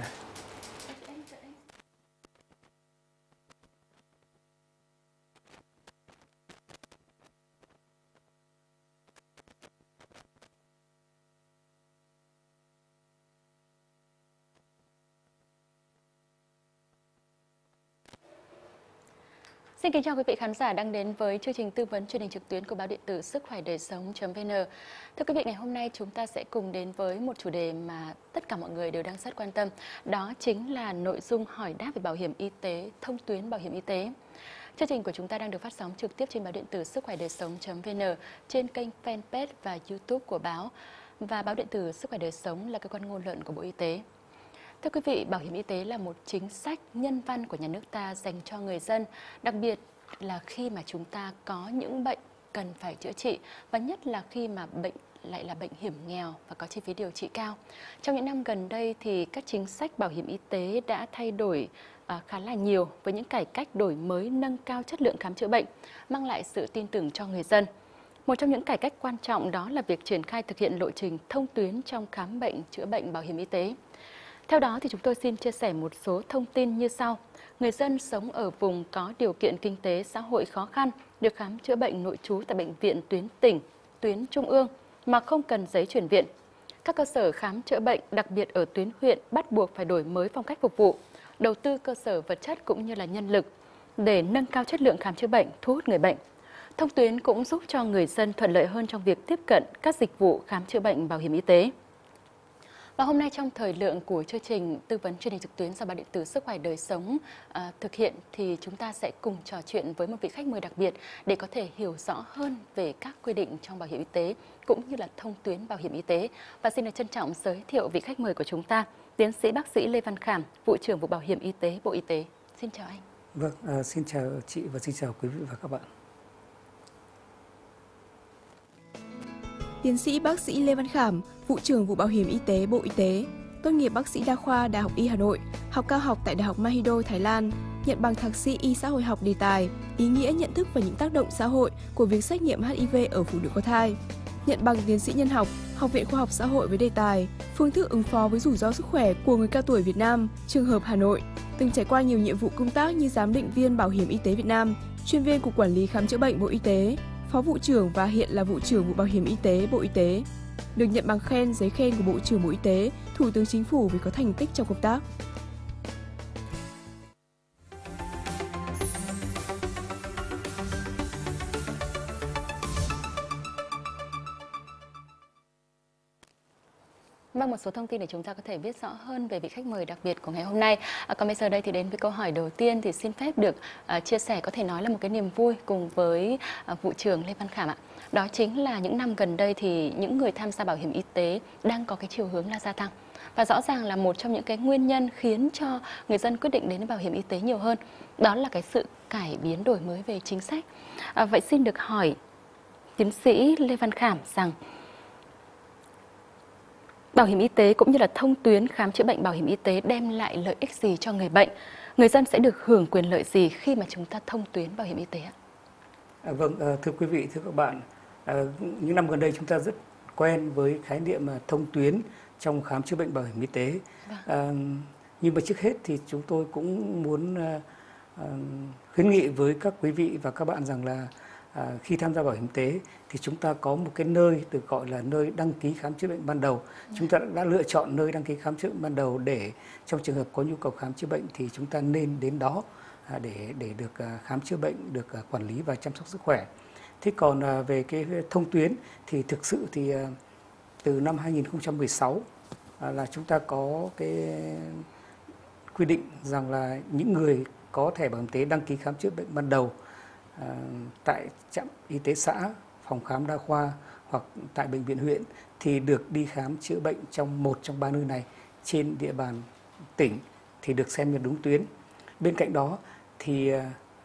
Yeah. Xin kính chào quý vị khán giả đang đến với chương trình tư vấn truyền hình trực tuyến của báo điện tử sức khỏe đời sống.vn. Thưa quý vị, ngày hôm nay chúng ta sẽ cùng đến với một chủ đề mà tất cả mọi người đều đang rất quan tâm. Đó chính là nội dung hỏi đáp về bảo hiểm y tế, thông tuyến bảo hiểm y tế. Chương trình của chúng ta đang được phát sóng trực tiếp trên báo điện tử sức khỏe đời sống.vn, trên kênh fanpage và youtube của báo. Và báo điện tử sức khỏe đời sống là cơ quan ngôn luận của Bộ Y tế. Thưa quý vị, bảo hiểm y tế là một chính sách nhân văn của nhà nước ta dành cho người dân, đặc biệt là khi mà chúng ta có những bệnh cần phải chữa trị và nhất là khi mà bệnh lại là bệnh hiểm nghèo và có chi phí điều trị cao. Trong những năm gần đây thì các chính sách bảo hiểm y tế đã thay đổi à, khá là nhiều với những cải cách đổi mới nâng cao chất lượng khám chữa bệnh, mang lại sự tin tưởng cho người dân. Một trong những cải cách quan trọng đó là việc triển khai thực hiện lộ trình thông tuyến trong khám bệnh, chữa bệnh bảo hiểm y tế. Theo đó thì chúng tôi xin chia sẻ một số thông tin như sau. Người dân sống ở vùng có điều kiện kinh tế xã hội khó khăn được khám chữa bệnh nội trú tại bệnh viện tuyến tỉnh, tuyến trung ương mà không cần giấy chuyển viện. Các cơ sở khám chữa bệnh, đặc biệt ở tuyến huyện, bắt buộc phải đổi mới phong cách phục vụ, đầu tư cơ sở vật chất cũng như là nhân lực để nâng cao chất lượng khám chữa bệnh, thu hút người bệnh. Thông tuyến cũng giúp cho người dân thuận lợi hơn trong việc tiếp cận các dịch vụ khám chữa bệnh bảo hiểm y tế. Và hôm nay trong thời lượng của chương trình tư vấn truyền hình trực tuyến do báo điện tử Sức khỏe đời sống à, thực hiện thì chúng ta sẽ cùng trò chuyện với một vị khách mời đặc biệt để có thể hiểu rõ hơn về các quy định trong bảo hiểm y tế cũng như là thông tuyến bảo hiểm y tế. Và xin được trân trọng giới thiệu vị khách mời của chúng ta, tiến sĩ bác sĩ Lê Văn Khảm, vụ trưởng vụ bảo hiểm y tế Bộ Y tế. Xin chào anh. Vâng, à, xin chào chị và xin chào quý vị và các bạn. Tiến sĩ bác sĩ Lê Văn Khảm, vụ trưởng vụ bảo hiểm y tế Bộ Y tế, tốt nghiệp bác sĩ đa khoa Đại học Y Hà Nội, học cao học tại Đại học Mahido, Thái Lan, nhận bằng thạc sĩ y xã hội học đề tài, ý nghĩa nhận thức và những tác động xã hội của việc xét nghiệm HIV ở phụ nữ có thai. Nhận bằng tiến sĩ nhân học, Học viện Khoa học Xã hội với đề tài Phương thức ứng phó với rủi ro sức khỏe của người cao tuổi Việt Nam, trường hợp Hà Nội, từng trải qua nhiều nhiệm vụ công tác như giám định viên Bảo hiểm y tế Việt Nam, chuyên viên Cục Quản lý Khám chữa bệnh Bộ Y tế, Phó vụ trưởng và hiện là vụ trưởng vụ bảo hiểm y tế Bộ Y tế. Được nhận bằng khen giấy khen của Bộ trưởng Bộ Y tế, Thủ tướng Chính phủ vì có thành tích trong công tác. Vâng, một số thông tin để chúng ta có thể biết rõ hơn về vị khách mời đặc biệt của ngày hôm nay. À, còn bây giờ đây thì đến với câu hỏi đầu tiên thì xin phép được à, chia sẻ có thể nói là một cái niềm vui cùng với à, vụ trưởng Lê Văn Khảm ạ. Đó chính là những năm gần đây thì những người tham gia bảo hiểm y tế đang có cái chiều hướng là gia tăng. Và rõ ràng là một trong những cái nguyên nhân khiến cho người dân quyết định đến bảo hiểm y tế nhiều hơn. Đó là cái sự cải biến đổi mới về chính sách. À, vậy xin được hỏi tiến sĩ Lê Văn Khảm rằng Bảo hiểm y tế cũng như là thông tuyến khám chữa bệnh bảo hiểm y tế đem lại lợi ích gì cho người bệnh? Người dân sẽ được hưởng quyền lợi gì khi mà chúng ta thông tuyến bảo hiểm y tế ạ? À, vâng, à, thưa quý vị, thưa các bạn, những năm gần đây chúng ta rất quen với khái niệm mà thông tuyến trong khám chữa bệnh bảo hiểm y tế. Vâng. À, nhưng mà trước hết thì chúng tôi cũng muốn à, à, khuyến nghị với các quý vị và các bạn rằng là à, khi tham gia bảo hiểm y tế thì chúng ta có một cái nơi được gọi là nơi đăng ký khám chữa bệnh ban đầu. Ừ. Chúng ta đã lựa chọn nơi đăng ký khám chữa bệnh ban đầu để trong trường hợp có nhu cầu khám chữa bệnh thì chúng ta nên đến đó à, để để được à, khám chữa bệnh, được à, quản lý và chăm sóc sức khỏe. Thế còn à, về cái thông tuyến thì thực sự thì à, từ năm 2016 à, là chúng ta có cái quy định rằng là những người có thẻ bảo hiểm y tế đăng ký khám chữa bệnh ban đầu tại trạm y tế xã, phòng khám đa khoa hoặc tại bệnh viện huyện thì được đi khám chữa bệnh trong một trong ba nơi này trên địa bàn tỉnh thì được xem như đúng tuyến. Bên cạnh đó thì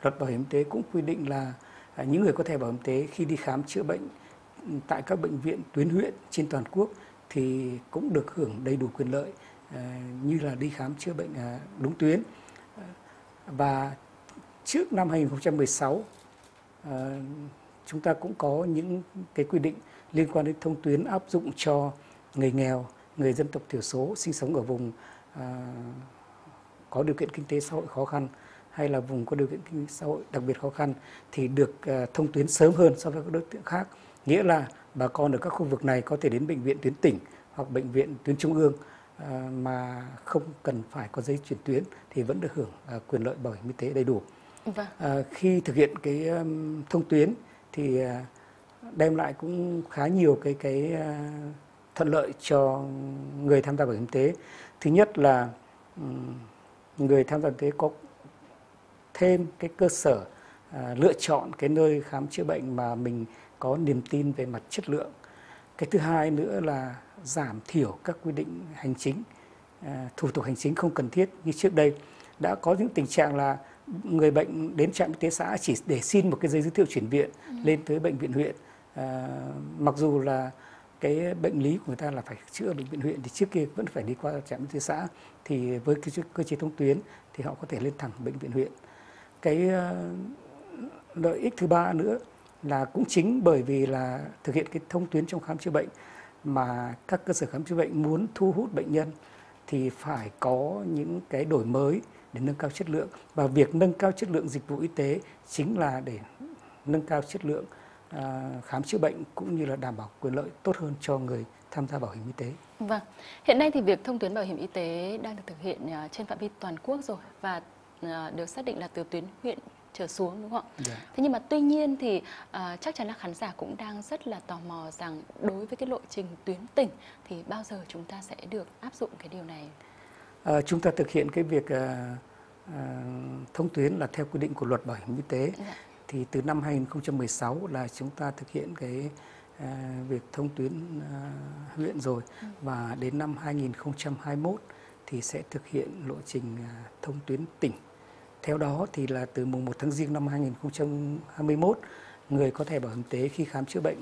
luật bảo hiểm y tế cũng quy định là À, những người có thẻ bảo hiểm y tế khi đi khám chữa bệnh tại các bệnh viện tuyến huyện trên toàn quốc thì cũng được hưởng đầy đủ quyền lợi à, như là đi khám chữa bệnh à, đúng tuyến. Và trước năm 2016 chúng ta cũng có những cái quy định liên quan đến thông tuyến áp dụng cho người nghèo, người dân tộc thiểu số sinh sống ở vùng có điều kiện kinh tế xã hội khó khăn hay là vùng có điều kiện kinh tế xã hội đặc biệt khó khăn thì được à, thông tuyến sớm hơn so với các đối tượng khác. Nghĩa là bà con ở các khu vực này có thể đến bệnh viện tuyến tỉnh hoặc bệnh viện tuyến trung ương à, mà không cần phải có giấy chuyển tuyến thì vẫn được hưởng à, quyền lợi bảo hiểm y tế đầy đủ. Vâng. À, khi thực hiện cái thông tuyến thì đem lại cũng khá nhiều cái cái thuận lợi cho người tham gia bảo hiểm y tế. Thứ nhất là người tham gia y tế có thêm cái cơ sở à, lựa chọn cái nơi khám chữa bệnh mà mình có niềm tin về mặt chất lượng. Cái thứ hai nữa là giảm thiểu các quy định hành chính, à, thủ tục hành chính không cần thiết như trước đây. Đã có những tình trạng là người bệnh đến trạm y tế xã chỉ để xin một cái giấy giới thiệu chuyển viện ừ. lên tới bệnh viện huyện. À, mặc dù là cái bệnh lý của người ta là phải chữa ở bệnh viện huyện thì trước kia vẫn phải đi qua trạm y tế xã thì với cái cơ chế thông tuyến thì họ có thể lên thẳng bệnh viện huyện cái ờ, lợi ích thứ ba nữa là cũng chính bởi vì là thực hiện cái thông tuyến trong khám chữa bệnh mà các cơ sở khám chữa bệnh muốn thu hút bệnh nhân thì phải có những cái đổi mới để nâng cao chất lượng và việc nâng cao chất lượng dịch vụ y tế chính là để nâng cao chất lượng ờ, khám chữa bệnh cũng như là đảm bảo quyền lợi tốt hơn cho người tham gia bảo hiểm y tế. Vâng. Hiện nay thì việc thông tuyến bảo hiểm y tế đang được thực hiện ờ, trên phạm vi toàn quốc rồi và được xác định là từ tuyến huyện trở xuống đúng không ạ? Yeah. Dạ. Thế nhưng mà tuy nhiên thì uh, chắc chắn là khán giả cũng đang rất là tò mò rằng đối với cái lộ trình tuyến tỉnh thì bao giờ chúng ta sẽ được áp dụng cái điều này? À, chúng ta thực hiện cái việc uh, uh, thông tuyến là theo quy định của luật bảo hiểm y tế. Yeah. Dạ. Thì từ năm 2016 là chúng ta thực hiện cái uh, việc thông tuyến uh, huyện rồi ừ. và đến năm 2021 thì sẽ thực hiện lộ trình thông tuyến tỉnh theo đó thì là từ mùng 1 tháng Giêng năm 2021, người có thẻ bảo hiểm y tế khi khám chữa bệnh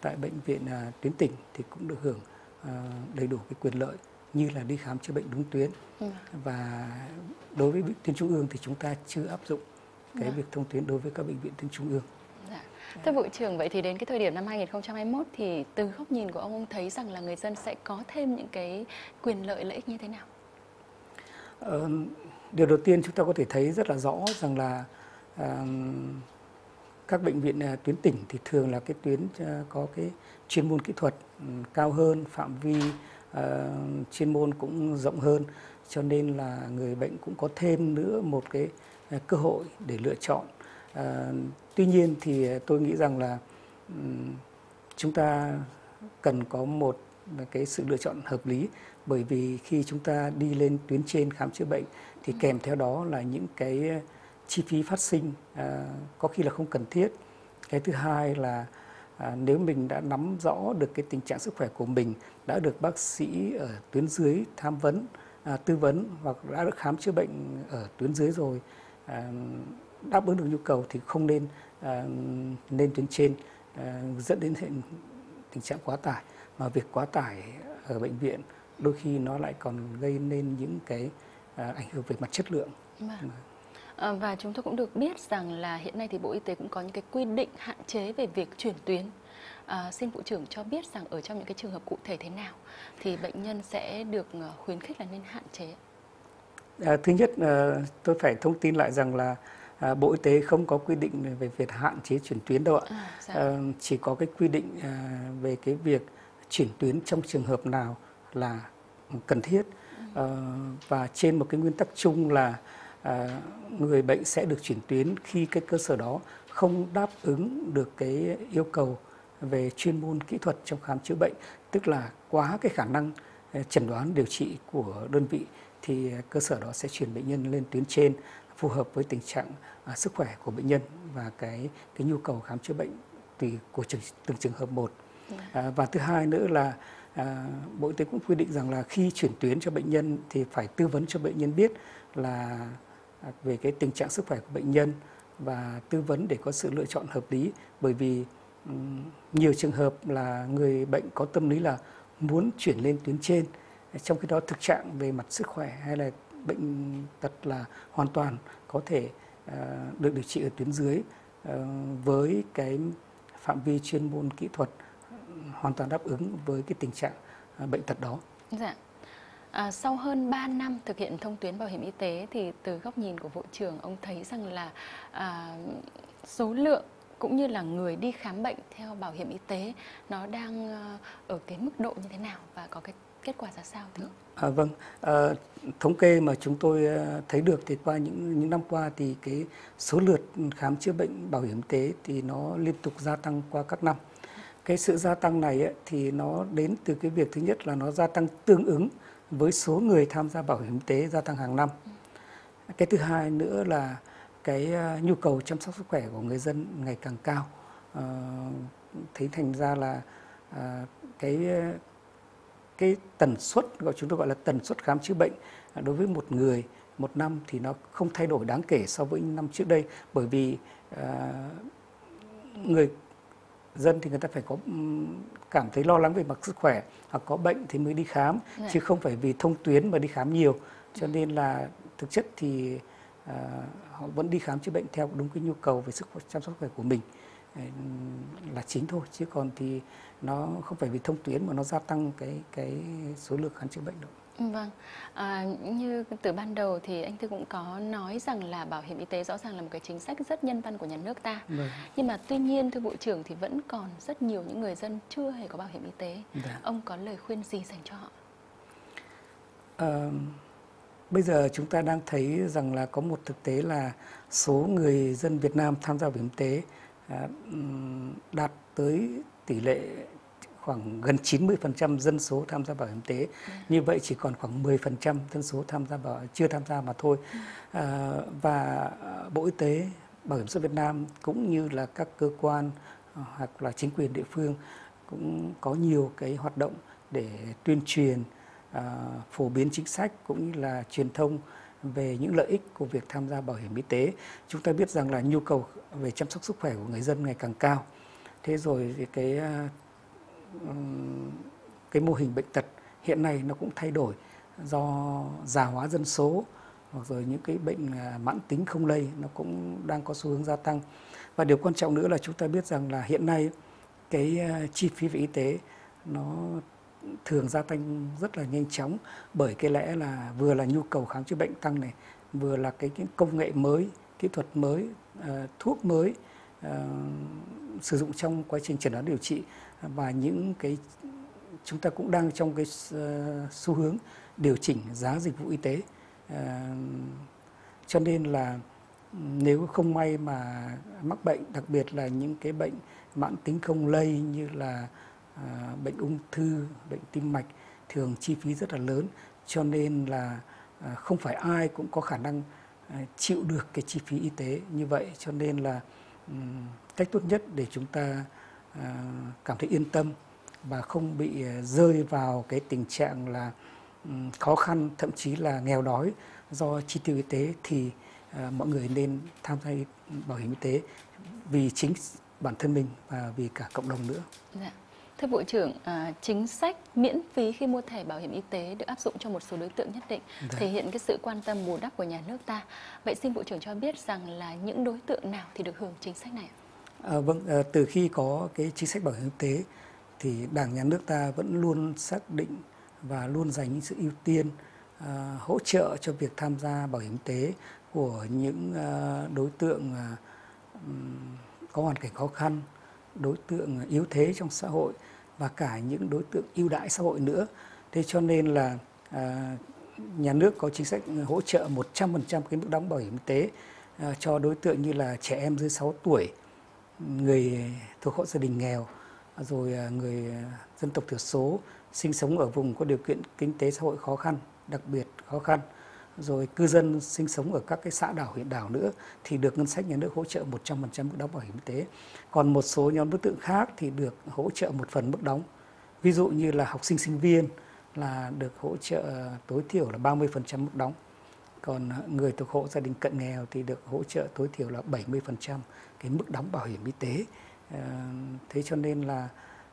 tại bệnh viện à, tuyến tỉnh thì cũng được hưởng à, đầy đủ cái quyền lợi như là đi khám chữa bệnh đúng tuyến. Ừ. Và đối với tuyến trung ương thì chúng ta chưa áp dụng cái ừ. việc thông tuyến đối với các bệnh viện tuyến trung ương. Dạ. Thưa Bộ trưởng, vậy thì đến cái thời điểm năm 2021 thì từ góc nhìn của ông, ông thấy rằng là người dân sẽ có thêm những cái quyền lợi lợi ích như thế nào? Ờ, điều đầu tiên chúng ta có thể thấy rất là rõ rằng là các bệnh viện à, tuyến tỉnh thì thường là cái tuyến ờ, có cái chuyên môn kỹ thuật ừ, cao hơn phạm vi ờ, chuyên môn cũng rộng hơn. Cho nên là người bệnh cũng có thêm nữa một cái ờ, cơ hội để lựa chọn. Tuy nhiên thì tôi nghĩ rằng là um, chúng ta cần có một cái sự lựa chọn hợp lý bởi vì khi chúng ta đi lên tuyến trên khám chữa bệnh thì kèm theo đó là những cái chi phí phát sinh à, có khi là không cần thiết. Cái thứ hai là à, nếu mình đã nắm rõ được cái tình trạng sức khỏe của mình đã được bác sĩ ở tuyến dưới tham vấn à, tư vấn hoặc đã được khám chữa bệnh ở tuyến dưới rồi à, đáp ứng được nhu cầu thì không nên à, lên tuyến trên à, dẫn đến tình trạng quá tải. Mà việc quá tải ở bệnh viện đôi khi nó lại còn gây nên những cái À, ảnh hưởng về mặt chất lượng. À, và chúng tôi cũng được biết rằng là hiện nay thì Bộ Y tế cũng có những cái quy định hạn chế về việc chuyển tuyến. À, xin Bộ trưởng cho biết rằng ở trong những cái trường hợp cụ thể thế nào thì bệnh nhân sẽ được ờ, khuyến khích là nên hạn chế. À, thứ nhất à, tôi phải thông tin lại rằng là à, Bộ Y tế không có quy định về việc hạn chế chuyển tuyến đâu ạ. À, dạ. à, chỉ có cái quy định à, về cái việc chuyển tuyến trong trường hợp nào là cần thiết. Ờ, và trên một cái nguyên tắc chung là à, người bệnh sẽ được chuyển tuyến khi cái cơ sở đó không đáp ứng được cái yêu cầu về chuyên môn kỹ thuật trong khám chữa bệnh tức là quá cái khả năng à, chẩn đoán điều trị của đơn vị thì cơ sở đó sẽ chuyển bệnh nhân lên tuyến trên phù hợp với tình trạng à, sức khỏe của bệnh nhân và cái cái nhu cầu khám chữa bệnh tùy của từng, từng trường hợp một. Dạ. à, và thứ hai nữa là à, bộ y tế cũng quy định rằng là khi chuyển tuyến cho bệnh nhân thì phải tư vấn cho bệnh nhân biết là à, về cái tình trạng sức khỏe của bệnh nhân và tư vấn để có sự lựa chọn hợp lý. Bởi vì um, nhiều trường hợp là người bệnh có tâm lý là muốn chuyển lên tuyến trên trong khi đó thực trạng về mặt sức khỏe hay là bệnh tật là hoàn toàn có thể uh, được điều trị ở tuyến dưới uh, với cái phạm vi chuyên môn kỹ thuật hoàn toàn đáp ứng với cái tình trạng à, bệnh tật đó. Dạ. À, sau hơn 3 năm thực hiện thông tuyến bảo hiểm y tế thì từ góc nhìn của Bộ trưởng ông thấy rằng là à, số lượng cũng như là người đi khám bệnh theo bảo hiểm y tế nó đang ờ, ở cái mức độ như thế nào và có cái kết quả ra sao thưa? À, vâng, à, thống kê mà chúng tôi ờ, thấy được thì qua những những năm qua thì cái số lượt khám chữa bệnh bảo hiểm y tế thì nó liên tục gia tăng qua các năm. Cái sự gia tăng này ấy, thì nó đến từ cái việc thứ nhất là nó gia tăng tương ứng với số người tham gia bảo hiểm y tế gia tăng hàng năm. Cái thứ hai nữa là cái ờ, nhu cầu chăm sóc sức khỏe của người dân ngày càng cao. À, thế thành ra là à, cái cái tần suất gọi chúng tôi gọi là tần suất khám chữa bệnh đối với một người một năm thì nó không thay đổi đáng kể so với năm trước đây bởi vì à, người dân thì người ta phải có cảm thấy lo lắng về mặt sức khỏe hoặc có bệnh thì mới đi khám Đấy. Dạ. chứ không phải vì thông tuyến mà đi khám nhiều cho nên là thực chất thì à, họ vẫn đi khám chữa bệnh theo đúng cái nhu cầu về sức khỏe chăm sóc sức khỏe của mình là chính thôi chứ còn thì nó không phải vì thông tuyến mà nó gia tăng cái cái số lượng khám chữa bệnh đâu. Vâng, à, như từ ban đầu thì anh Thư cũng có nói rằng là bảo hiểm y tế rõ ràng là một cái chính sách rất nhân văn của nhà nước ta. Vâng. Nhưng mà tuy nhiên thưa Bộ trưởng thì vẫn còn rất nhiều những người dân chưa hề có bảo hiểm y tế. Dạ. Ông có lời khuyên gì dành cho họ? À, bây giờ chúng ta đang thấy rằng là có một thực tế là số người dân Việt Nam tham gia bảo hiểm y tế à, đạt tới tỷ lệ khoảng gần 90% dân số tham gia bảo hiểm y tế. Như vậy chỉ còn khoảng 10% dân số tham gia bảo chưa tham gia mà thôi. Ừ. À, và Bộ Y tế, Bảo hiểm xã hội Việt Nam cũng như là các cơ quan à, hoặc là chính quyền địa phương cũng có nhiều cái hoạt động để tuyên truyền, à, phổ biến chính sách cũng như là truyền thông về những lợi ích của việc tham gia bảo hiểm y tế. Chúng ta biết rằng là nhu cầu về chăm sóc sức khỏe của người dân ngày càng cao. Thế rồi cái à, cái mô hình bệnh tật hiện nay nó cũng thay đổi do già hóa dân số hoặc rồi những cái bệnh à, mãn tính không lây nó cũng đang có xu hướng gia tăng. Và điều quan trọng nữa là chúng ta biết rằng là hiện nay cái à, chi phí về y tế nó thường gia tăng rất là nhanh chóng bởi cái lẽ là vừa là nhu cầu khám chữa bệnh tăng này vừa là cái, cái công nghệ mới kỹ thuật mới uh, thuốc mới uh, sử dụng trong quá trình chẩn đoán điều trị và những cái, chúng ta cũng đang trong cái xu hướng điều chỉnh giá dịch vụ y tế. Ờ, cho nên là nếu không may mà mắc bệnh, đặc biệt là những cái bệnh mãn tính không lây như là ờ, bệnh ung thư, bệnh tim mạch, thường chi phí rất là lớn. Cho nên là ờ, không phải ai cũng có khả năng chịu được cái chi phí y tế như vậy. Cho nên là cách tốt nhất để chúng ta cảm thấy yên tâm và không bị à, rơi vào cái tình trạng là khó khăn thậm chí là nghèo đói do chi tiêu y tế thì à, mọi người nên tham gia bảo hiểm y tế vì chính bản thân mình và vì cả cộng đồng nữa. Dạ. Thưa Bộ trưởng, chính sách miễn phí khi mua thẻ bảo hiểm y tế được áp dụng cho một số đối tượng nhất định, dạ. thể hiện cái sự quan tâm bù đắp của nhà nước ta. Vậy xin Bộ trưởng cho biết rằng là những đối tượng nào thì được hưởng chính sách này ạ? À, vâng, à, từ khi có cái chính sách bảo hiểm y tế thì Đảng nhà nước ta vẫn luôn xác định và luôn dành những sự ưu tiên à, hỗ trợ cho việc tham gia bảo hiểm y tế của những à, đối tượng à, có hoàn cảnh khó khăn, đối tượng yếu thế trong xã hội và cả những đối tượng ưu đãi xã hội nữa. Thế cho nên là à, nhà nước có chính sách hỗ trợ 100% cái mức đóng bảo hiểm y tế à, cho đối tượng như là trẻ em dưới 6 tuổi, người thuộc hộ gia đình nghèo, rồi à, người à, dân tộc thiểu số sinh sống ở vùng có điều kiện kinh tế xã hội khó khăn, đặc biệt khó khăn, rồi cư dân sinh sống ở các cái xã đảo, huyện đảo nữa thì được ngân sách nhà nước hỗ trợ 100% mức đóng bảo hiểm y tế. Còn một số nhóm đối tượng khác thì được hỗ trợ một phần mức đóng. Ví dụ như là học sinh sinh viên là được hỗ trợ tối thiểu là 30% mức đóng. Còn người thuộc hộ gia đình cận nghèo thì được hỗ trợ tối thiểu là 70% cái mức đóng bảo hiểm y tế. Ờ, thế cho nên là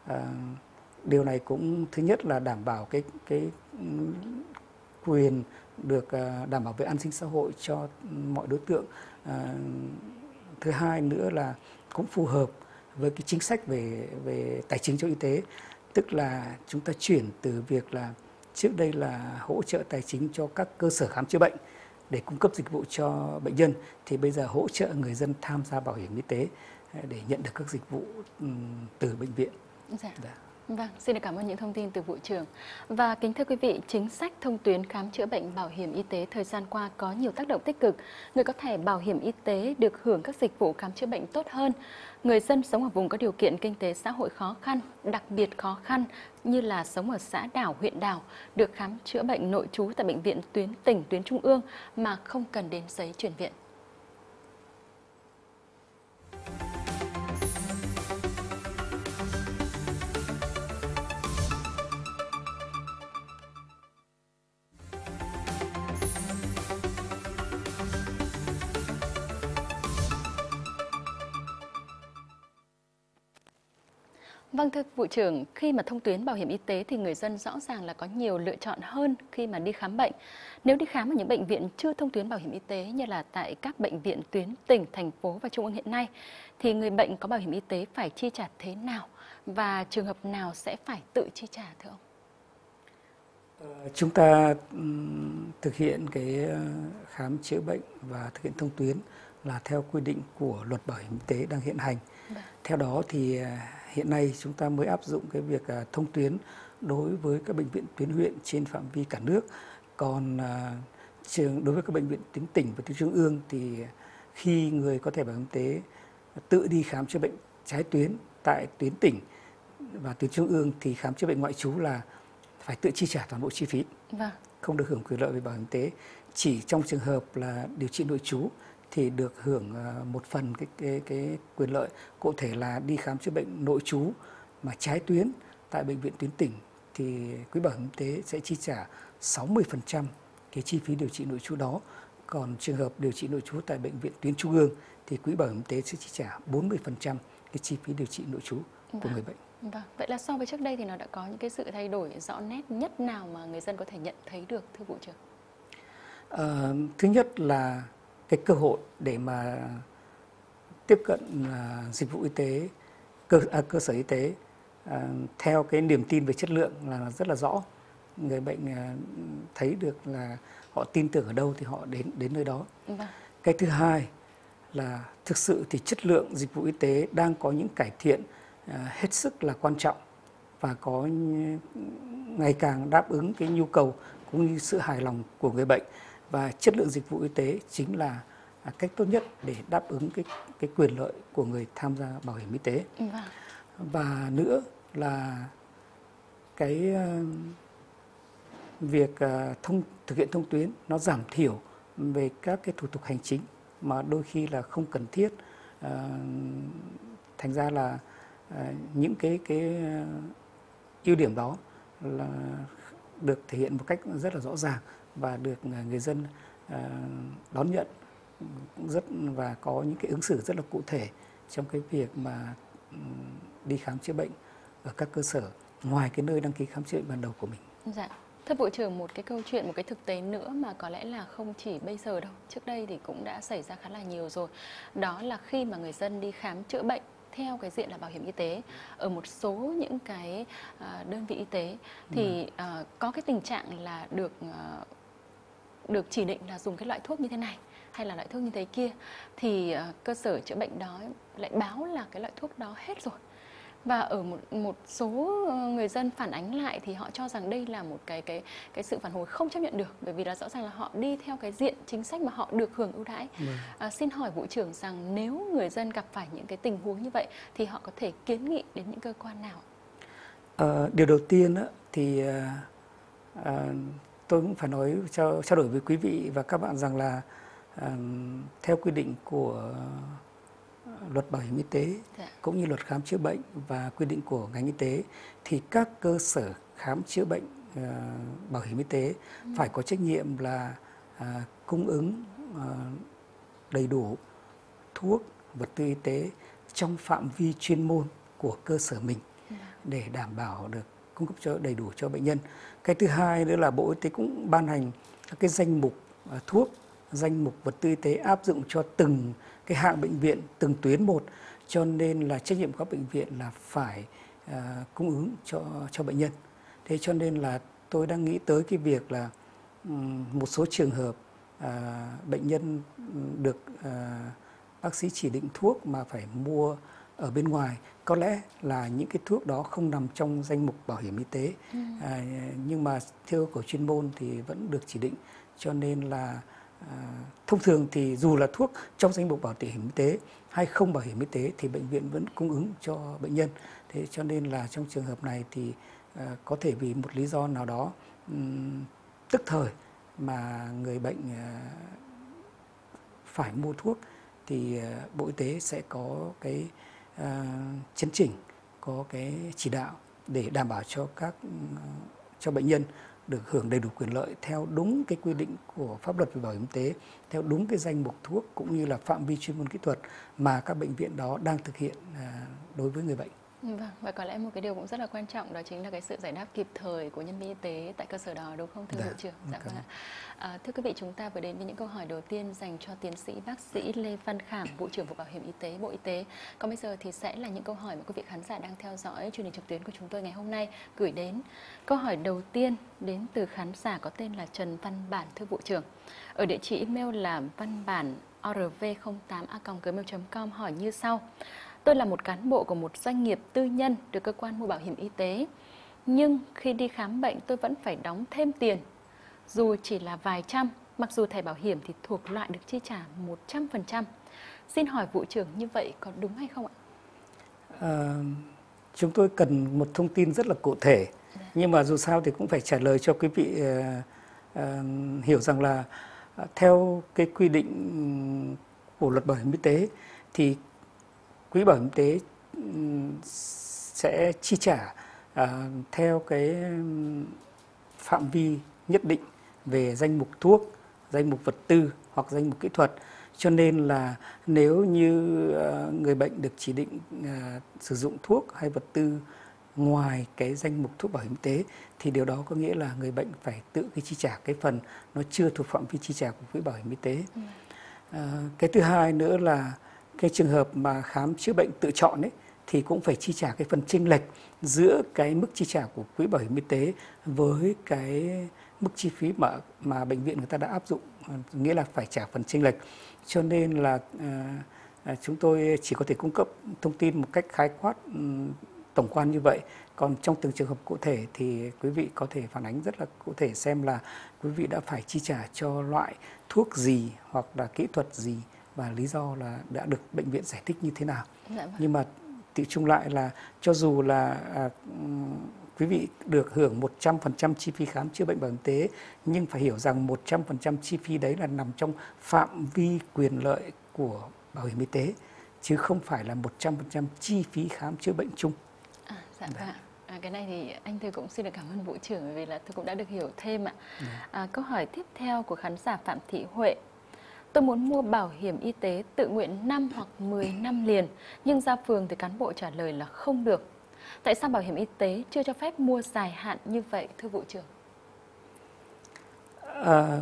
ờ, điều này cũng, thứ nhất là đảm bảo cái cái quyền được ờ, đảm bảo về an sinh xã hội cho mọi đối tượng. Thứ hai nữa là cũng phù hợp với cái chính sách về về tài chính cho y tế. Tức là chúng ta chuyển từ việc là trước đây là hỗ trợ tài chính cho các cơ sở khám chữa bệnh để cung cấp dịch vụ cho bệnh nhân thì bây giờ hỗ trợ người dân tham gia bảo hiểm y tế để nhận được các dịch vụ từ bệnh viện. Dạ. Dạ. Vâng, xin được cảm ơn những thông tin từ vụ trưởng. Và kính thưa quý vị, chính sách thông tuyến khám chữa bệnh bảo hiểm y tế thời gian qua có nhiều tác động tích cực. Người có thẻ bảo hiểm y tế được hưởng các dịch vụ khám chữa bệnh tốt hơn. Người dân sống ở vùng có điều kiện kinh tế xã hội khó khăn, đặc biệt khó khăn như là sống ở xã đảo, huyện đảo được khám chữa bệnh nội trú tại bệnh viện tuyến tỉnh, tuyến trung ương mà không cần đến giấy chuyển viện. Vâng thưa vụ trưởng, khi mà thông tuyến bảo hiểm y tế thì người dân rõ ràng là có nhiều lựa chọn hơn khi mà đi khám bệnh. Nếu đi khám ở những bệnh viện chưa thông tuyến bảo hiểm y tế như là tại các bệnh viện tuyến tỉnh, thành phố và trung ương hiện nay thì người bệnh có bảo hiểm y tế phải chi trả thế nào và trường hợp nào sẽ phải tự chi trả thưa ông? Ờ, chúng ta thực hiện cái ờ, khám chữa bệnh và thực hiện thông tuyến là theo quy định của luật bảo hiểm y tế đang hiện hành. Vâng. Theo đó thì ờ, hiện nay chúng ta mới áp dụng cái việc à, thông tuyến đối với các bệnh viện tuyến huyện trên phạm vi cả nước. Còn à, trường đối với các bệnh viện tuyến tỉnh và tuyến trung ương thì khi người có thẻ bảo hiểm y tế tự đi khám chữa bệnh trái tuyến tại tuyến tỉnh và tuyến trung ương thì khám chữa bệnh ngoại trú là phải tự chi trả toàn bộ chi phí. Vâng. Không được hưởng quyền lợi về bảo hiểm y tế. Chỉ trong trường hợp là điều trị nội trú thì được hưởng ờ, một phần cái, cái, cái quyền lợi cụ thể là đi khám chữa bệnh nội trú mà trái tuyến tại bệnh viện tuyến tỉnh thì quỹ bảo hiểm y tế sẽ chi trả 60% cái chi phí điều trị nội trú đó. Còn trường hợp điều trị nội trú tại bệnh viện tuyến trung ương thì quỹ bảo hiểm y tế sẽ chi trả 40% cái chi phí điều trị nội trú của vâng. người bệnh. Vâng, vậy là so với trước đây thì nó đã có những cái sự thay đổi rõ nét nhất nào mà người dân có thể nhận thấy được thưa vụ trưởng? À, thứ nhất là cái cơ hội để mà tiếp cận uh, dịch vụ y tế cơ à, cơ sở y tế uh, theo cái niềm tin về chất lượng là rất là rõ. Người bệnh uh, thấy được là họ tin tưởng ở đâu thì họ đến đến nơi đó. Vâng. cái thứ hai là thực sự thì chất lượng dịch vụ y tế đang có những cải thiện uh, hết sức là quan trọng và có ngày càng đáp ứng cái nhu cầu cũng như sự hài lòng của người bệnh và chất lượng dịch vụ y tế chính là cách tốt nhất để đáp ứng cái cái quyền lợi của người tham gia bảo hiểm y tế. Vâng. và nữa là cái uh, việc uh, thông thực hiện thông tuyến nó giảm thiểu về các cái thủ tục hành chính mà đôi khi là không cần thiết. Uh, thành ra là những cái cái ưu điểm đó là được thể hiện một cách rất là rõ ràng và được người dân đón nhận rất và có những cái ứng xử rất là cụ thể trong cái việc mà đi khám chữa bệnh ở các cơ sở ngoài cái nơi đăng ký khám chữa bệnh ban đầu của mình. Dạ. Thưa Bộ trưởng, một cái câu chuyện, một cái thực tế nữa mà có lẽ là không chỉ bây giờ đâu, trước đây thì cũng đã xảy ra khá là nhiều rồi. Đó là khi mà người dân đi khám chữa bệnh theo cái diện là bảo hiểm y tế ở một số những cái à, đơn vị y tế thì uh, có cái tình trạng là được được chỉ định là dùng cái loại thuốc như thế này hay là loại thuốc như thế kia thì uh, cơ sở chữa bệnh đó lại báo là cái loại thuốc đó hết rồi và ở một một số ờ, người dân phản ánh lại thì họ cho rằng đây là một cái cái cái sự phản hồi không chấp nhận được bởi vì là rõ ràng là họ đi theo cái diện chính sách mà họ được hưởng ưu đãi. Vâng. À, xin hỏi vụ trưởng rằng nếu người dân gặp phải những cái tình huống như vậy thì họ có thể kiến nghị đến những cơ quan nào? À, điều đầu tiên á, thì à, tôi cũng phải nói cho trao đổi với quý vị và các bạn rằng là theo quy định của luật bảo hiểm y tế dạ. cũng như luật khám chữa bệnh và quy định của ngành y tế thì các cơ sở khám chữa bệnh uh, bảo hiểm y tế ừ. phải có trách nhiệm là uh, cung ứng uh, đầy đủ thuốc vật tư y tế trong phạm vi chuyên môn của cơ sở mình dạ. để đảm bảo được cung cấp cho đầy đủ cho bệnh nhân. Cái thứ hai nữa là Bộ Y tế cũng ban hành các cái danh mục à, thuốc danh mục vật tư y tế áp dụng cho từng cái hạng bệnh viện từng tuyến một cho nên là trách nhiệm của các bệnh viện là phải uh, cung ứng cho cho bệnh nhân thế cho nên là tôi đang nghĩ tới cái việc là một số trường hợp uh, bệnh nhân được uh, bác sĩ chỉ định thuốc mà phải mua ở bên ngoài có lẽ là những cái thuốc đó không nằm trong danh mục bảo hiểm y tế ừ. à, nhưng mà theo của chuyên môn thì vẫn được chỉ định cho nên là à, thông thường thì dù là thuốc trong danh mục bảo hiểm y tế hay không bảo hiểm y tế thì bệnh viện vẫn cung ứng cho bệnh nhân thế cho nên là trong trường hợp này thì à, có thể vì một lý do nào đó um, tức thời mà người bệnh à, phải mua thuốc thì à, bộ y tế sẽ có cái Ờ, chấn chỉnh có cái chỉ đạo để đảm bảo cho các cho bệnh nhân được hưởng đầy đủ quyền lợi theo đúng cái quy định của pháp luật về bảo hiểm y tế, theo đúng cái danh mục thuốc cũng như là phạm vi chuyên môn kỹ thuật mà các bệnh viện đó đang thực hiện ờ, đối với người bệnh. Vâng, và có lẽ một cái điều cũng rất là quan trọng đó chính là cái sự giải đáp kịp thời của nhân viên y tế tại cơ sở đó đúng không thưa dạ, bộ trưởng? Dạ vâng ạ. À, thưa quý vị chúng ta vừa đến với những câu hỏi đầu tiên dành cho tiến sĩ bác sĩ Lê Văn Khảm, Bộ trưởng Bộ Bảo hiểm Y tế Bộ Y tế. Còn bây giờ thì sẽ là những câu hỏi mà quý vị khán giả đang theo dõi truyền hình trực tuyến của chúng tôi ngày hôm nay gửi đến. Câu hỏi đầu tiên đến từ khán giả có tên là Trần Văn Bản thưa Bộ trưởng. Ở địa chỉ email là văn bản orv08a.gmail.com hỏi như sau. Tôi là một cán bộ của một doanh nghiệp tư nhân được cơ quan mua bảo hiểm y tế. Nhưng khi đi khám bệnh tôi vẫn phải đóng thêm tiền. Dù chỉ là vài trăm, mặc dù thẻ bảo hiểm thì thuộc loại được chi trả 100%. Xin hỏi vụ trưởng như vậy có đúng hay không ạ? À, chúng tôi cần một thông tin rất là cụ thể. Nhưng mà dù sao thì cũng phải trả lời cho quý vị uh, uh, hiểu rằng là uh, theo cái quy định của luật bảo hiểm y tế thì quỹ bảo hiểm y tế sẽ chi trả à, theo cái phạm vi nhất định về danh mục thuốc, danh mục vật tư hoặc danh mục kỹ thuật. Cho nên là nếu như à, người bệnh được chỉ định à, sử dụng thuốc hay vật tư ngoài cái danh mục thuốc bảo hiểm y tế thì điều đó có nghĩa là người bệnh phải tự cái chi trả cái phần nó chưa thuộc phạm vi chi trả của quỹ bảo hiểm y tế. Ừ. À, cái thứ hai nữa là cái trường hợp mà khám chữa bệnh tự chọn ấy thì cũng phải chi trả cái phần chênh lệch giữa cái mức chi trả của quỹ bảo hiểm y tế với cái mức chi phí mà mà bệnh viện người ta đã áp dụng nghĩa là phải trả phần chênh lệch. Cho nên là à, à, chúng tôi chỉ có thể cung cấp thông tin một cách khái quát tổng quan như vậy. Còn trong từng trường hợp cụ thể thì quý vị có thể phản ánh rất là cụ thể xem là quý vị đã phải chi trả cho loại thuốc gì hoặc là kỹ thuật gì và lý do là đã được bệnh viện giải thích như thế nào dạ vâng. nhưng mà tự chung lại là cho dù là à, quý vị được hưởng 100% chi phí khám chữa bệnh bảo hiểm y tế nhưng phải hiểu rằng 100% chi phí đấy là nằm trong phạm vi quyền lợi của bảo hiểm y tế chứ không phải là 100% chi phí khám chữa bệnh chung. À, dạ vâng. À, cái này thì anh tôi cũng xin được cảm ơn bộ trưởng vì là tôi cũng đã được hiểu thêm ạ. Dạ. À, câu hỏi tiếp theo của khán giả Phạm Thị Huệ Tôi muốn mua bảo hiểm y tế tự nguyện 5 hoặc 10 năm liền, nhưng ra phường thì cán bộ trả lời là không được. Tại sao bảo hiểm y tế chưa cho phép mua dài hạn như vậy, thưa vụ trưởng? À,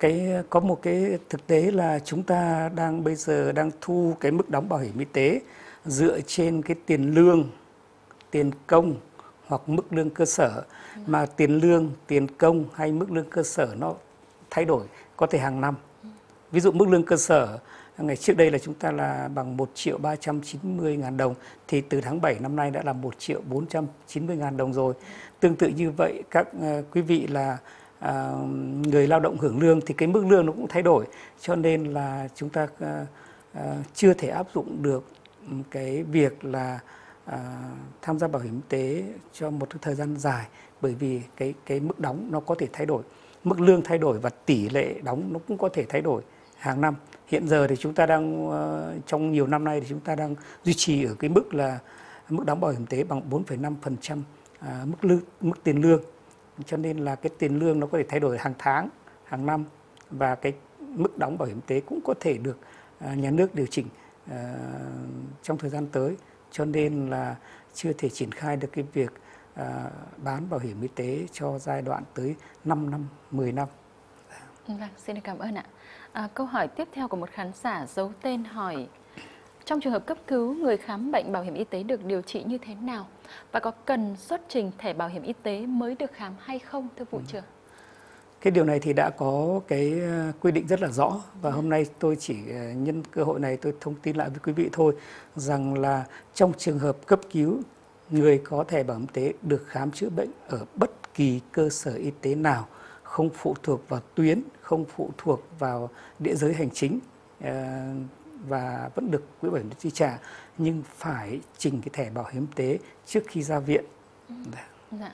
cái có một cái thực tế là chúng ta đang bây giờ đang thu cái mức đóng bảo hiểm y tế dựa trên cái tiền lương, tiền công hoặc mức lương cơ sở mà tiền lương, tiền công hay mức lương cơ sở nó thay đổi có thể hàng năm. Ví dụ mức lương cơ sở, ngày trước đây là chúng ta là bằng 1 triệu 390 ngàn đồng, thì từ tháng 7 năm nay đã là 1 triệu 490 ngàn đồng rồi. Tương tự như vậy, các ờ, quý vị là ờ, người lao động hưởng lương thì cái mức lương nó cũng thay đổi. Cho nên là chúng ta ờ, chưa thể áp dụng được ừ, cái việc là tham gia bảo hiểm y tế cho một thời gian dài, bởi vì cái cái mức đóng nó có thể thay đổi. Mức lương thay đổi và tỷ lệ đóng nó cũng có thể thay đổi hàng năm. Hiện giờ thì chúng ta đang ờ, trong nhiều năm nay thì chúng ta đang duy trì ở cái mức là mức đóng bảo hiểm y tế bằng 4,5% à, mức lương mức tiền lương. Cho nên là cái tiền lương nó có thể thay đổi hàng tháng, hàng năm và cái mức đóng bảo hiểm y tế cũng có thể được à, nhà nước điều chỉnh à, trong thời gian tới. Cho nên là chưa thể triển khai được cái việc bán bảo hiểm y tế cho giai đoạn tới 5 năm, 10 năm. Vâng, xin cảm ơn ạ. À, câu hỏi tiếp theo của một khán giả giấu tên hỏi trong trường hợp cấp cứu, người khám bệnh bảo hiểm y tế được điều trị như thế nào? Và có cần xuất trình thẻ bảo hiểm y tế mới được khám hay không thưa vụ trưởng? Cái điều này thì đã có cái ờ, quy định rất là rõ và hôm nay tôi chỉ ờ, nhân cơ hội này tôi thông tin lại với quý vị thôi rằng là trong trường hợp cấp cứu người có thẻ bảo hiểm y tế được khám chữa bệnh ở bất kỳ cơ sở y tế nào không phụ thuộc vào tuyến, không phụ thuộc vào địa giới hành chính ờ, và vẫn được quỹ bảo hiểm chi trả nhưng phải trình cái thẻ bảo hiểm tế trước khi ra viện. Dạ.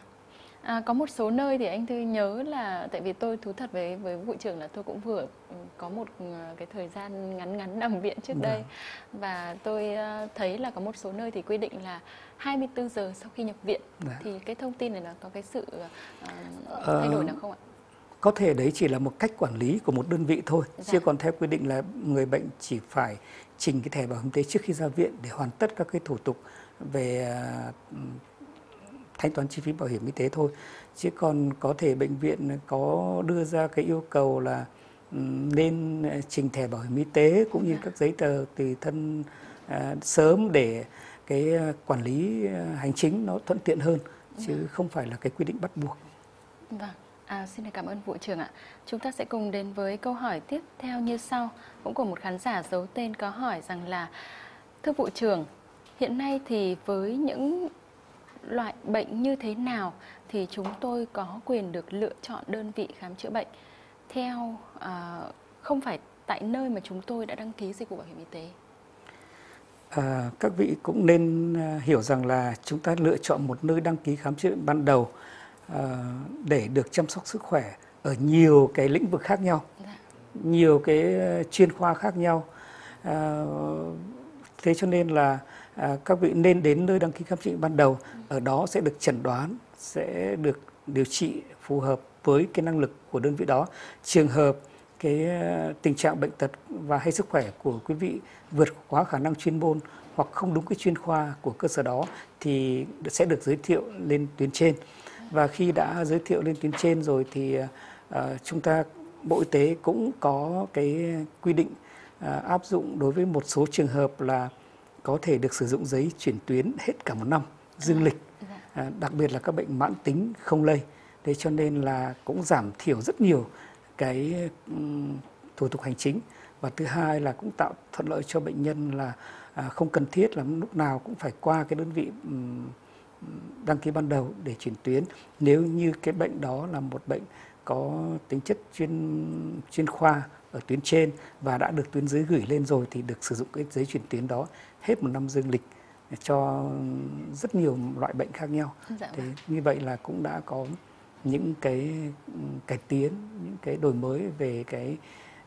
À, có một số nơi thì anh Thư nhớ là tại vì tôi thú thật với với vụ trưởng là tôi cũng vừa ừ, có một ừ, cái thời gian ngắn ngắn nằm viện trước đây Vâng. và tôi ờ, thấy là có một số nơi thì quy định là 24 giờ sau khi nhập viện Dạ. thì cái thông tin này là có cái sự ờ, Ờ, thay đổi nào không ạ? Có thể đấy chỉ là một cách quản lý của một đơn vị thôi, Dạ. chứ còn theo quy định là người bệnh chỉ phải trình cái thẻ bảo hiểm y tế trước khi ra viện để hoàn tất các cái thủ tục về à, thanh toán chi phí bảo hiểm y tế thôi. Chứ còn có thể bệnh viện có đưa ra cái yêu cầu là ừm, nên à, trình thẻ bảo hiểm y tế cũng như Dạ. các giấy tờ tùy thân à, sớm để cái quản lý hành chính nó thuận tiện hơn chứ không phải là cái quy định bắt buộc. Vâng, à, xin được cảm ơn vụ trưởng ạ. Chúng ta sẽ cùng đến với câu hỏi tiếp theo như sau, cũng của một khán giả giấu tên có hỏi rằng là thưa vụ trưởng, hiện nay thì với những loại bệnh như thế nào thì chúng tôi có quyền được lựa chọn đơn vị khám chữa bệnh theo à, không phải tại nơi mà chúng tôi đã đăng ký dịch vụ bảo hiểm y tế. À, các vị cũng nên à, hiểu rằng là chúng ta lựa chọn một nơi đăng ký khám chữa bệnh ban đầu để được chăm sóc sức khỏe ở nhiều cái lĩnh vực khác nhau, Dạ. nhiều cái ờ, chuyên khoa khác nhau. À, thế cho nên là à, các vị nên đến nơi đăng ký khám chữa bệnh ban đầu, ở đó sẽ được chẩn đoán, sẽ được điều trị phù hợp với cái năng lực của đơn vị đó. Trường hợp cái ờ, tình trạng bệnh tật và hay sức khỏe của quý vị vượt quá khả năng chuyên môn hoặc không đúng cái chuyên khoa của cơ sở đó thì sẽ được giới thiệu lên tuyến trên và khi đã giới thiệu lên tuyến trên rồi thì ờ, chúng ta bộ y tế cũng có cái quy định ờ, áp dụng đối với một số trường hợp là có thể được sử dụng giấy chuyển tuyến hết cả một năm dương lịch. Dạ. à, đặc biệt là các bệnh mãn tính không lây. Thế cho nên là cũng giảm thiểu rất nhiều cái thủ tục hành chính. Và thứ hai là cũng tạo thuận lợi cho bệnh nhân là à, không cần thiết là lúc nào cũng phải qua cái đơn vị đăng ký ban đầu để chuyển tuyến nếu như cái bệnh đó là một bệnh có tính chất chuyên chuyên khoa ở tuyến trên và đã được tuyến dưới gửi lên rồi thì được sử dụng cái giấy chuyển tuyến đó hết một năm dương lịch cho rất nhiều loại bệnh khác nhau Dạ thế vâng. như vậy là cũng đã có những cái cải tiến những cái đổi mới về cái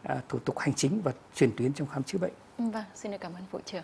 à, thủ tục hành chính và chuyển tuyến trong khám chữa bệnh Vâng, xin được cảm ơn vụ trưởng.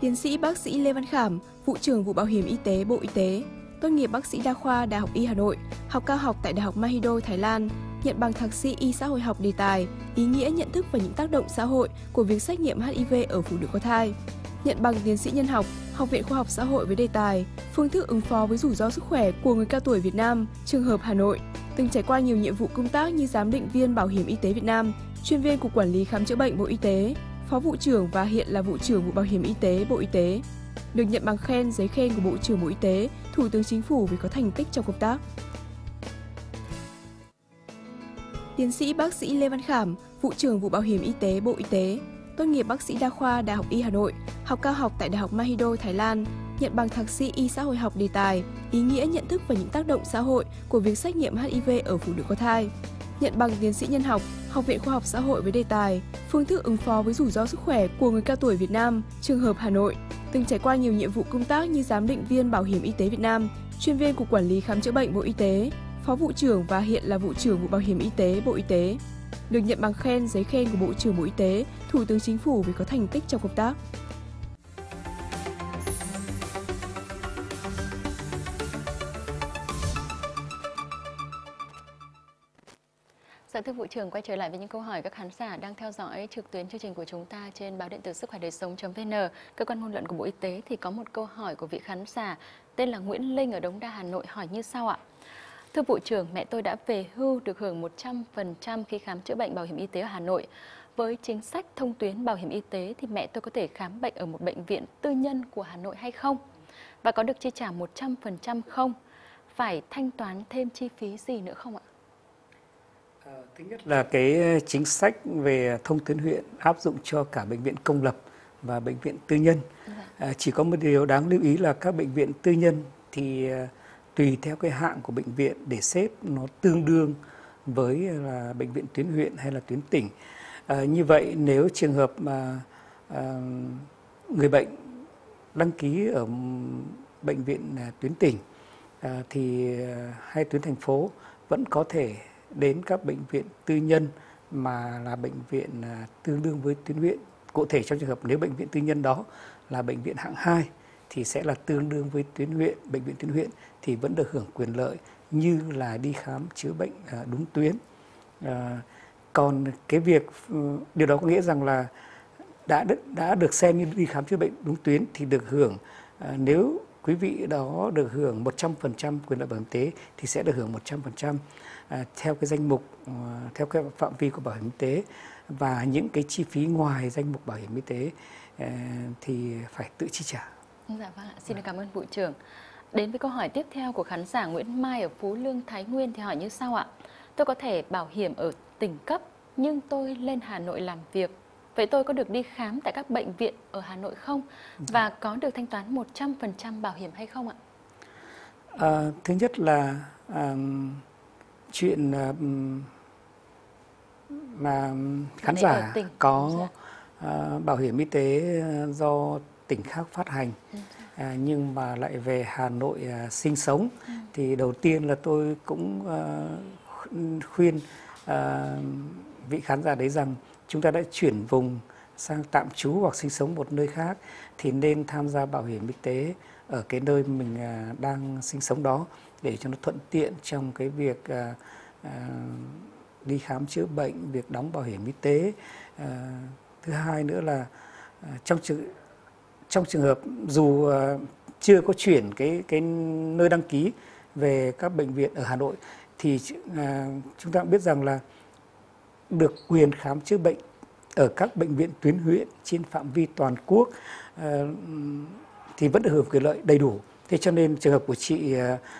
Tiến sĩ bác sĩ Lê Văn Khảm, vụ trưởng vụ bảo hiểm y tế Bộ Y tế, tốt nghiệp bác sĩ đa khoa Đại học Y Hà Nội, học cao học tại Đại học Mahidol Thái Lan, nhận bằng thạc sĩ y xã hội học đề tài ý nghĩa nhận thức và những tác động xã hội của việc xét nghiệm HIV ở phụ nữ có thai. Nhận bằng tiến sĩ nhân học, Học viện Khoa học Xã hội với đề tài Phương thức ứng phó với rủi ro sức khỏe của người cao tuổi Việt Nam, trường hợp Hà Nội, từng trải qua nhiều nhiệm vụ công tác như giám định viên Bảo hiểm y tế Việt Nam, chuyên viên Cục Quản lý Khám chữa bệnh Bộ Y tế, Phó vụ trưởng và hiện là vụ trưởng vụ Bảo hiểm y tế Bộ Y tế. Được nhận bằng khen, giấy khen của Bộ trưởng Bộ Y tế, Thủ tướng Chính phủ vì có thành tích trong công tác. Tiến sĩ bác sĩ Lê Văn Khảm, vụ trưởng vụ Bảo hiểm y tế Bộ Y tế, tốt nghiệp bác sĩ đa khoa Đại học Y Hà Nội, học cao học tại Đại học Mahidol Thái Lan, nhận bằng thạc sĩ y xã hội học đề tài ý nghĩa nhận thức và những tác động xã hội của việc xét nghiệm HIV ở phụ nữ có thai. Nhận bằng tiến sĩ nhân học, Học viện Khoa học Xã hội với đề tài Phương thức ứng phó với rủi ro sức khỏe của người cao tuổi Việt Nam, trường hợp Hà Nội, từng trải qua nhiều nhiệm vụ công tác như giám định viên Bảo hiểm y tế Việt Nam, chuyên viên Cục Quản lý Khám chữa bệnh Bộ Y tế, Phó vụ trưởng và hiện là vụ trưởng vụ Bảo hiểm y tế Bộ Y tế. Được nhận bằng khen, giấy khen của Bộ trưởng Bộ Y tế, Thủ tướng Chính phủ vì có thành tích trong công tác. Dạ thưa vụ trưởng quay trở lại với những câu hỏi các khán giả đang theo dõi trực tuyến chương trình của chúng ta trên báo điện tử sức khỏe đời sống.vn. Cơ quan ngôn luận của Bộ Y tế thì có một câu hỏi của vị khán giả tên là Nguyễn Linh ở Đống Đa Hà Nội hỏi như sau ạ. Thưa vụ trưởng, mẹ tôi đã về hưu được hưởng 100% khi khám chữa bệnh bảo hiểm y tế ở Hà Nội. Với chính sách thông tuyến bảo hiểm y tế thì mẹ tôi có thể khám bệnh ở một bệnh viện tư nhân của Hà Nội hay không? Và có được chi trả 100% không? Phải thanh toán thêm chi phí gì nữa không ạ? À, thứ nhất là cái chính sách về thông tuyến huyện áp dụng cho cả bệnh viện công lập và bệnh viện tư nhân. À, chỉ có một điều đáng lưu ý là các bệnh viện tư nhân thì tùy theo cái hạng của bệnh viện để xếp nó tương đương với là bệnh viện tuyến huyện hay là tuyến tỉnh. À, như vậy nếu trường hợp mà à, người bệnh đăng ký ở bệnh viện à, tuyến tỉnh à, thì hay tuyến thành phố vẫn có thể đến các bệnh viện tư nhân mà là bệnh viện à, tương đương với tuyến huyện. Cụ thể trong trường hợp nếu bệnh viện tư nhân đó là bệnh viện hạng 2 thì sẽ là tương đương với tuyến huyện, bệnh viện tuyến huyện thì vẫn được hưởng quyền lợi như là đi khám chữa bệnh à, đúng tuyến. À, còn cái việc ừ, điều đó có nghĩa rằng là đã đã được xem như đi khám chữa bệnh đúng tuyến thì được hưởng à, nếu quý vị đó được hưởng 100% quyền lợi bảo hiểm y tế thì sẽ được hưởng 100% à, theo cái danh mục ờ, theo cái phạm vi của bảo hiểm y tế và những cái chi phí ngoài danh mục bảo hiểm y tế ờ, thì phải tự chi trả. Dạ vâng ạ, xin được cảm ơn bộ trưởng. Đến với câu hỏi tiếp theo của khán giả Nguyễn Mai ở Phú Lương, Thái Nguyên thì hỏi như sau ạ. Tôi có thể bảo hiểm ở tỉnh cấp nhưng tôi lên Hà Nội làm việc. Vậy tôi có được đi khám tại các bệnh viện ở Hà Nội không? Và có được thanh toán 100% bảo hiểm hay không ạ? À, thứ nhất là à, chuyện à, mà khán giả có à, bảo hiểm y tế do tỉnh khác phát hành ừ. à, nhưng mà lại về Hà Nội à, sinh sống ừ. thì đầu tiên là tôi cũng à, khuyên à, vị khán giả đấy rằng chúng ta đã chuyển vùng sang tạm trú hoặc sinh sống một nơi khác thì nên tham gia bảo hiểm y tế ở cái nơi mình à, đang sinh sống đó để cho nó thuận tiện trong cái việc à, à, đi khám chữa bệnh, việc đóng bảo hiểm y tế. Thứ hai nữa là trong trường trong trường hợp dù chưa có chuyển cái cái nơi đăng ký về các bệnh viện ở Hà Nội thì chúng ta cũng biết rằng là được quyền khám chữa bệnh ở các bệnh viện tuyến huyện trên phạm vi toàn quốc à, thì vẫn được hưởng quyền lợi đầy đủ. Thế cho nên trường hợp của chị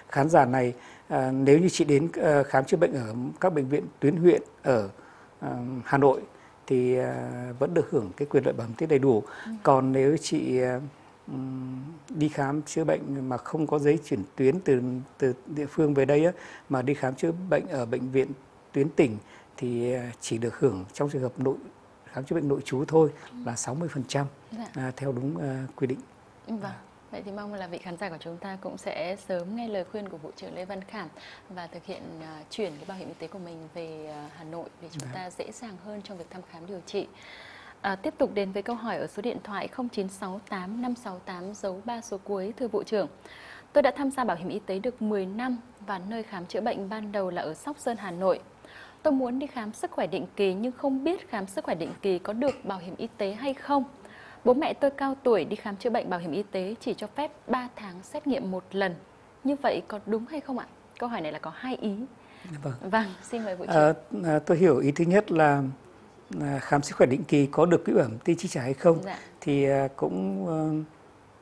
khán giả này nếu như chị đến khám chữa bệnh ở các bệnh viện tuyến huyện ở Hà Nội thì vẫn được hưởng cái quyền lợi bảo hiểm y tế đầy đủ. Ừ. Còn nếu chị đi khám chữa bệnh mà không có giấy chuyển tuyến từ từ địa phương về đây á, mà đi khám chữa bệnh ở bệnh viện tuyến tỉnh thì à, chỉ được hưởng trong trường hợp nội khám chữa bệnh nội trú thôi là 60% dạ. à, theo đúng uh, quy định. Vâng. Vậy thì mong là vị khán giả của chúng ta cũng sẽ sớm nghe lời khuyên của Bộ trưởng Lê Văn Khảm và thực hiện uh, chuyển cái bảo hiểm y tế của mình về uh, Hà Nội để chúng dạ. ta dễ dàng hơn trong việc thăm khám điều trị. À, tiếp tục đến với câu hỏi ở số điện thoại 0968 568 dấu 3 số cuối thưa vụ trưởng. Tôi đã tham gia bảo hiểm y tế được 10 năm và nơi khám chữa bệnh ban đầu là ở Sóc Sơn, Hà Nội. Tôi muốn đi khám sức khỏe định kỳ nhưng không biết khám sức khỏe định kỳ có được bảo hiểm y tế hay không. Bố mẹ tôi cao tuổi đi khám chữa bệnh bảo hiểm y tế chỉ cho phép 3 tháng xét nghiệm một lần. Như vậy có đúng hay không ạ? Câu hỏi này là có hai ý. Vâng, vâng xin mời vụ trưởng. À, tôi hiểu ý thứ nhất là à, khám sức khỏe định kỳ có được quỹ bảo hiểm y chi trả hay không dạ. thì à, cũng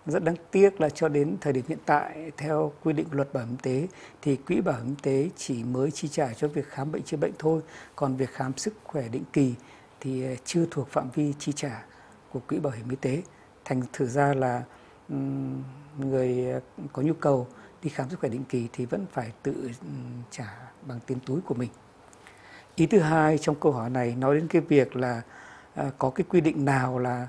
rất đáng tiếc là cho đến thời điểm hiện tại, theo quy định luật bảo hiểm y tế, thì quỹ bảo hiểm y tế chỉ mới chi trả cho việc khám bệnh chữa bệnh thôi. Còn việc khám sức khỏe định kỳ thì ờ, chưa thuộc phạm vi chi trả của quỹ bảo hiểm y tế. Thành thử ra là người ờ, có nhu cầu đi khám sức khỏe định kỳ thì vẫn phải tự trả bằng tiền túi của mình. Ý thứ hai trong câu hỏi này nói đến cái việc là ờ, có cái quy định nào là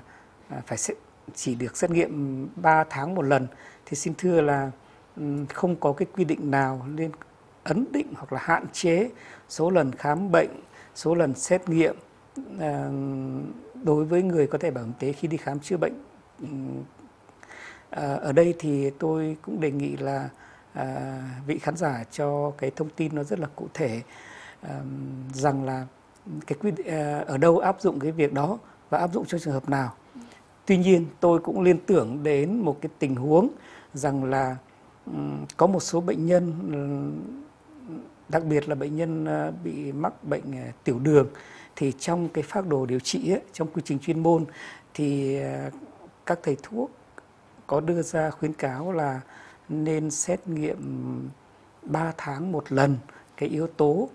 phải phải chỉ được xét nghiệm 3 tháng một lần, thì xin thưa là không có cái quy định nào liên ấn định hoặc là hạn chế số lần khám bệnh, số lần xét nghiệm ờ, đối với người có thể bảo hiểm y tế khi đi khám chữa bệnh. Ờ, ở đây thì tôi cũng đề nghị là ờ, vị khán giả cho cái thông tin nó rất là cụ thể rằng là cái quy ở đâu áp dụng cái việc đó và áp dụng cho trường hợp nào tuy nhiên tôi cũng liên tưởng đến một cái tình huống rằng là có một số bệnh nhân đặc biệt là bệnh nhân ờ, bị mắc bệnh ờ, tiểu đường. Thì trong cái phác đồ điều trị ấy, trong quy trình chuyên môn thì ờ, các thầy thuốc có đưa ra khuyến cáo là nên xét nghiệm 3 tháng một lần. Cái yếu tố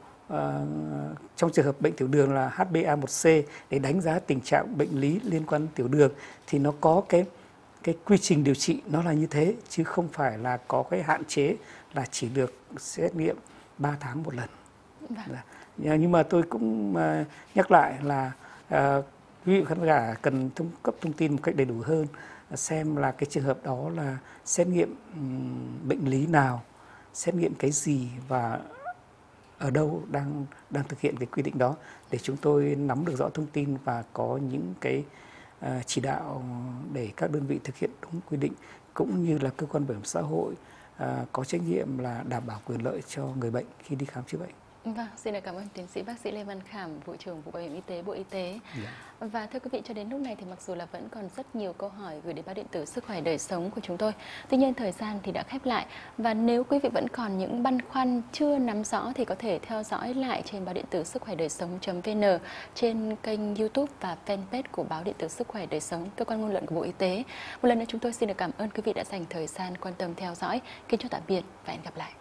trong trường hợp bệnh tiểu đường là HbA1c để đánh giá tình trạng bệnh lý liên quan tiểu đường thì nó có cái cái quy trình điều trị nó là như thế chứ không phải là có cái hạn chế là chỉ được xét nghiệm 3 tháng một lần. Vâng. Dạ. Nhưng mà tôi cũng uh, nhắc lại là uh, quý vị khán giả cần cung cấp thông tin một cách đầy đủ hơn xem là cái trường hợp đó là xét nghiệm bệnh lý nào xét nghiệm cái gì và ở đâu đang đang thực hiện cái quy định đó để chúng tôi nắm được rõ thông tin và có những cái uh, chỉ đạo để các đơn vị thực hiện đúng quy định cũng như là cơ quan bảo hiểm xã hội uh, có trách nhiệm là đảm bảo quyền lợi cho người bệnh khi đi khám chữa bệnh. Vâng, xin cảm ơn tiến sĩ bác sĩ Lê Văn Khảm, vụ trưởng vụ bảo hiểm y tế Bộ Y tế. Yeah. Dạ. Và thưa quý vị, cho đến lúc này thì mặc dù là vẫn còn rất nhiều câu hỏi gửi đến báo điện tử sức khỏe đời sống của chúng tôi. Tuy nhiên thời gian thì đã khép lại và nếu quý vị vẫn còn những băn khoăn chưa nắm rõ thì có thể theo dõi lại trên báo điện tử sức khỏe đời sống.vn trên kênh YouTube và fanpage của báo điện tử sức khỏe đời sống cơ quan ngôn luận của Bộ Y tế. Một lần nữa chúng tôi xin được cảm ơn quý vị đã dành thời gian quan tâm theo dõi. Kính chào tạm biệt và hẹn gặp lại.